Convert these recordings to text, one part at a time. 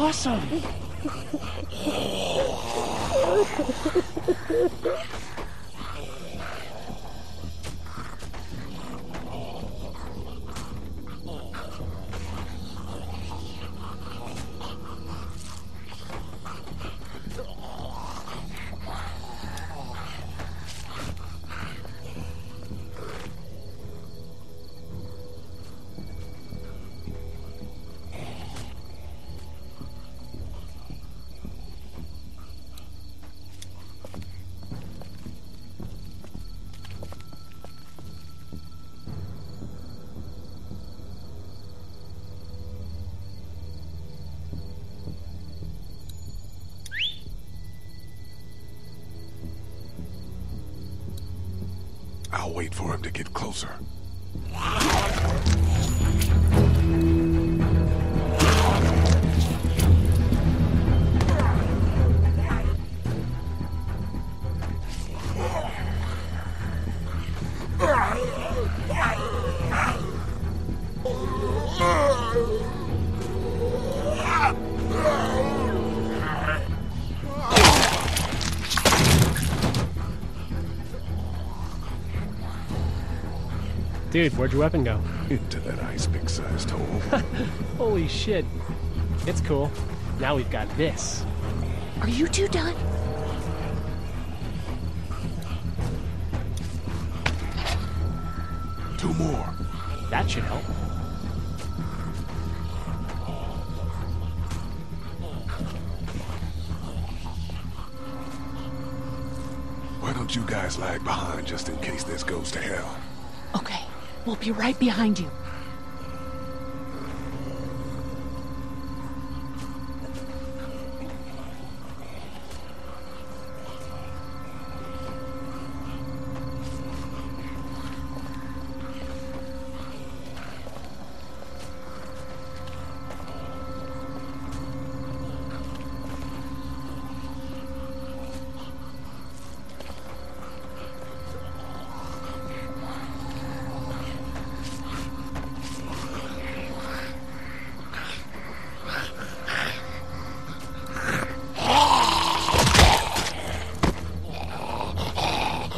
awesome. I'll wait for him to get closer. Dude, where'd your weapon go? Into that ice pick sized hole. Holy shit. It's cool. Now we've got this. Are you two done? Two more. That should help. Why don't you guys lag behind just in case this goes to hell? Okay, we'll be right behind you.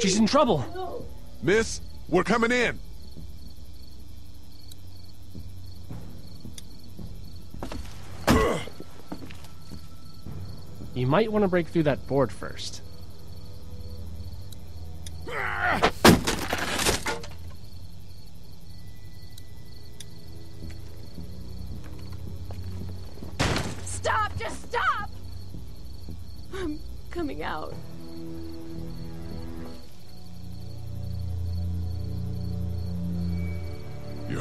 She's in trouble. Miss, we're coming in. You might want to break through that board first. Stop! Just stop! I'm coming out.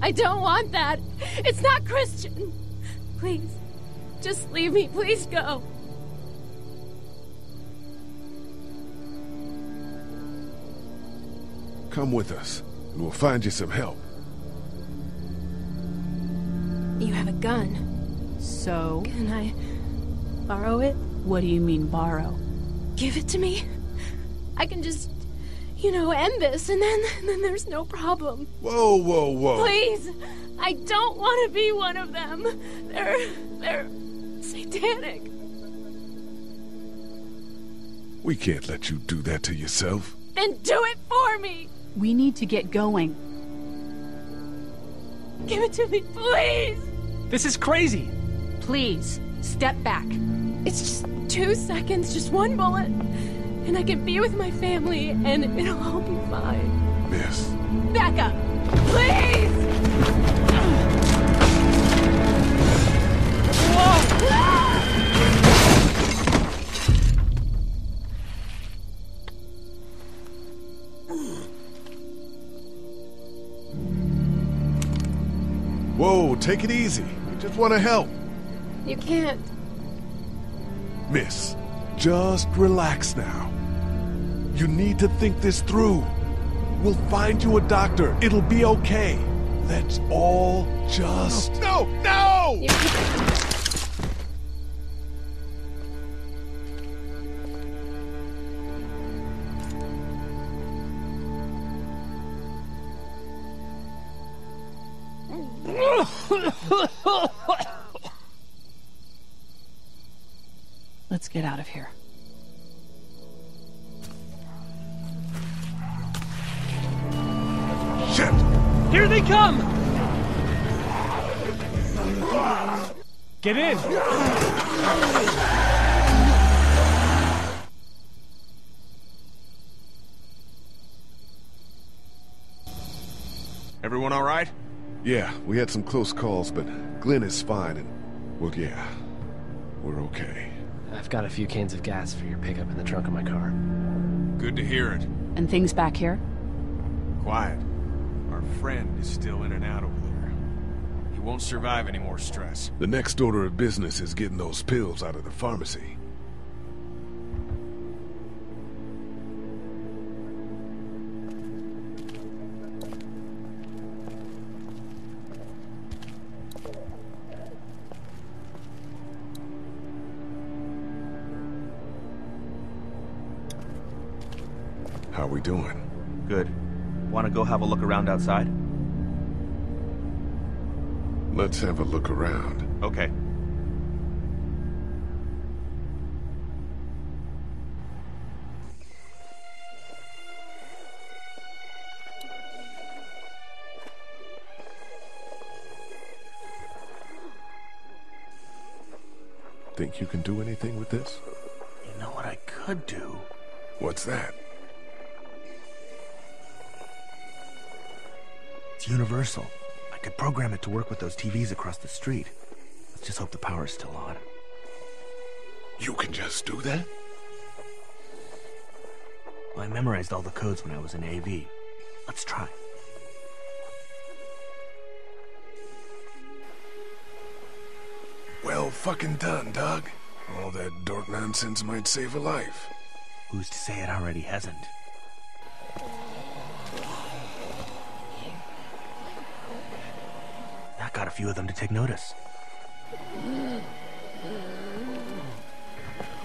I don't want that. It's not Christian. Please, just leave me. Please go. Come with us, and we'll find you some help. You have a gun. So, Can I borrow it? what do you mean borrow? Give it to me. I can just, you know, end this, and then then there's no problem. Whoa, whoa, whoa. Please, I don't want to be one of them. They're they're satanic. We can't let you do that to yourself. Then do it for me. We need to get going. Give it to me, please. This is crazy. Please, step back. It's just two seconds, just one bullet, and I can be with my family, and it'll all be fine. Miss, Back up, please! whoa, take it easy. I just want to help. You can't. Miss, just relax now. You need to think this through. We'll find you a doctor. It'll be okay. Let's all just. No, no! You can't. Let's get out of here. Shit! Here they come! Get in! Everyone all right? Yeah, we had some close calls, but Glenn is fine, and. Well, yeah. We're okay. I've got a few cans of gas for your pickup in the trunk of my car. Good to hear it. And things back here? Quiet. Our friend is still in and out over there. He won't survive any more stress. The next order of business is getting those pills out of the pharmacy. How are we doing? Good. Want to go have a look around outside? Let's have a look around. Okay. Think you can do anything with this? You know what I could do? What's that? It's universal. I could program it to work with those TVs across the street. Let's just hope the power's still on. You can just do that? Well, I memorized all the codes when I was in AV. Let's try. Well fucking done, Doug. All that dork nonsense might save a life. Who's to say it already hasn't? Got a few of them to take notice.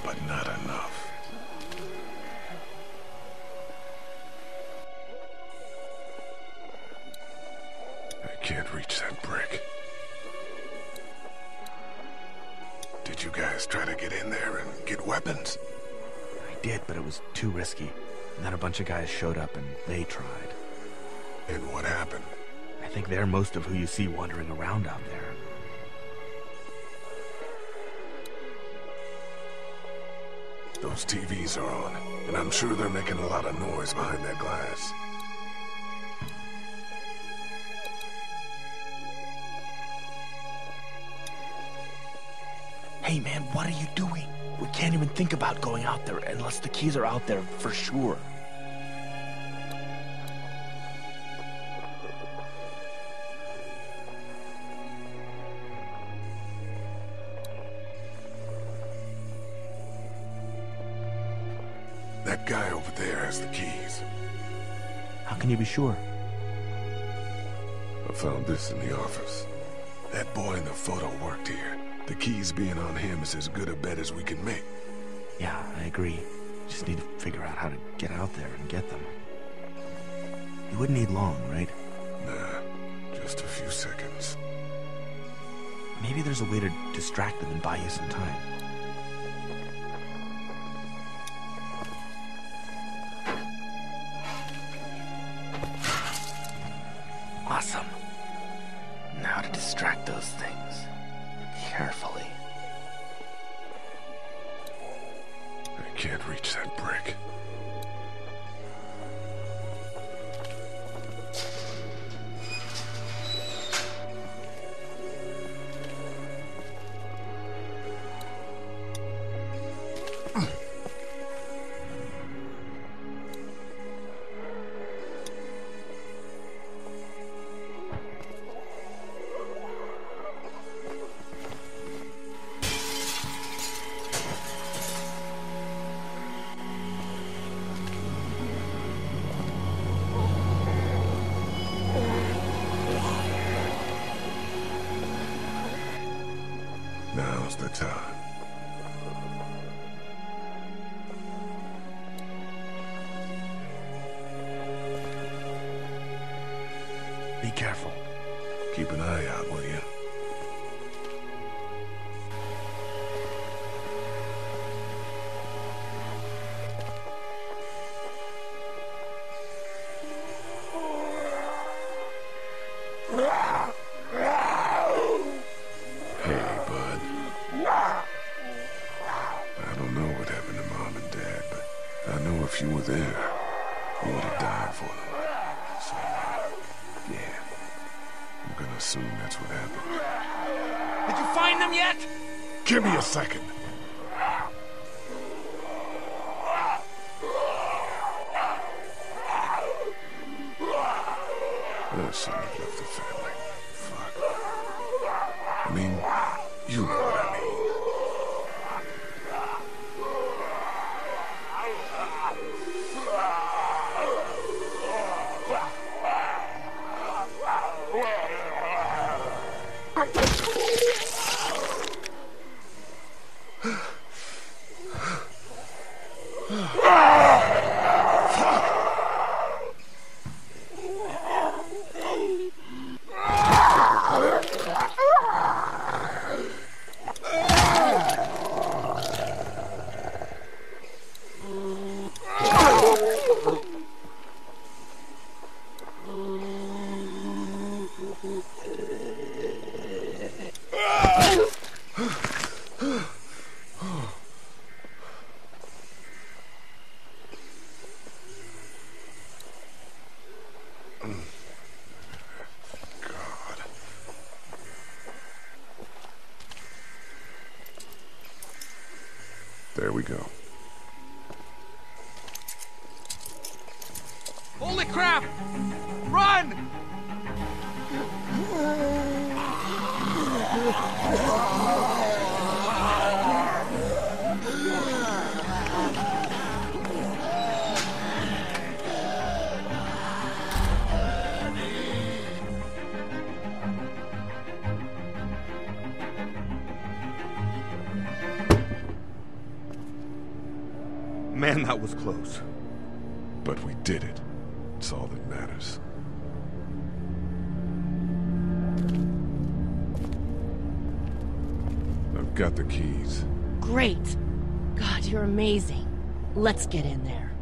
But not enough. I can't reach that brick. Did you guys try to get in there and get weapons? I did, but it was too risky. And then a bunch of guys showed up and they tried. And what happened? I think they're most of who you see wandering around out there. Those TVs are on, and I'm sure they're making a lot of noise behind that glass. Hey man, what are you doing? We can't even think about going out there unless the keys are out there for sure. Over there has the keys. How can you be sure? I found this in the office. That boy in the photo worked here. The keys being on him is as good a bet as we can make. Yeah, I agree. Just need to figure out how to get out there and get them. You wouldn't need long, right? Nah, just a few seconds. Maybe there's a way to distract them and buy you some time. Can't reach that brick. I'm assume that's what happened. Did you find them yet? Give me a second. I shouldn't have left the family. Fuck. I mean, you know what I mean. There we go. Holy crap! Run! Man, that was close. But we did it. It's all that matters. Got the keys. Great. God, you're amazing. Let's get in there.